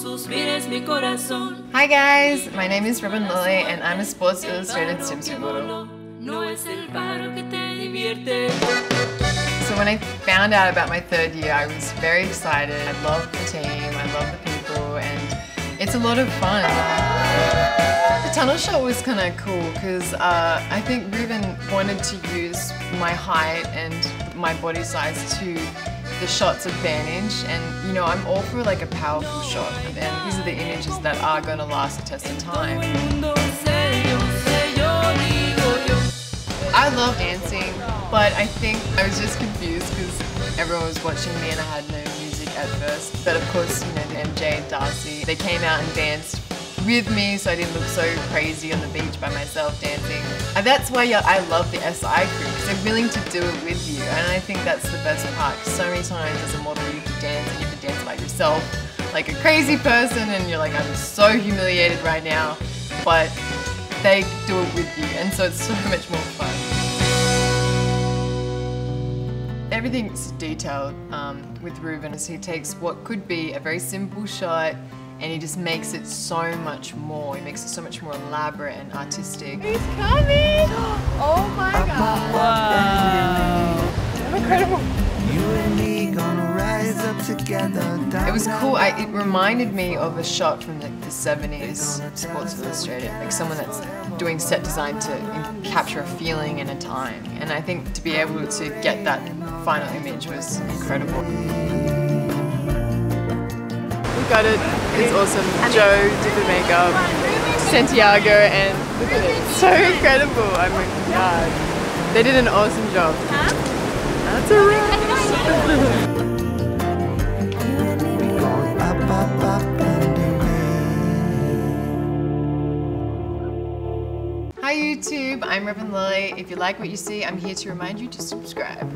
suspires mi corazón. Hi guys, my name is Robyn Lawley and I'm a Sports Illustrated swimsuit model. No es el paro que te divierte. So when I found out about my third year, I was very excited. I love the team, I love the people, and it's a lot of fun. The tunnel shot was kind of cool because uh, I think Ruven wanted to use my height and my body size to the shot's of advantage and you know I'm all for like a powerful shot and these are the images that are going to last the test of time. I love dancing but I think I was just confused because everyone was watching me and I had no music at first but of course you know MJ and Darcy they came out and danced with me so I didn't look so crazy on the beach by myself dancing. And that's why I love the SI crew they're willing to do it with you and I think that's the best part so many times as a model you have to dance and you have to dance by yourself like a crazy person and you're like I'm so humiliated right now but they do it with you and so it's so much more fun. Everything's detailed um, with Ruven as he takes what could be a very simple shot and he just makes it so much more. He makes it so much more elaborate and artistic. He's coming! It was cool. I, it reminded me of a shot from like the 70s Sports Illustrated, like someone that's doing set design to capture a feeling and a time. And I think to be able to get that final image was incredible We got it. It's awesome. Joe did the makeup, Santiago, and look at it. So incredible. Oh my god. They did an awesome job. That's a wrap. Hi YouTube, I'm Robyn Lawley. If you like what you see, I'm here to remind you to subscribe.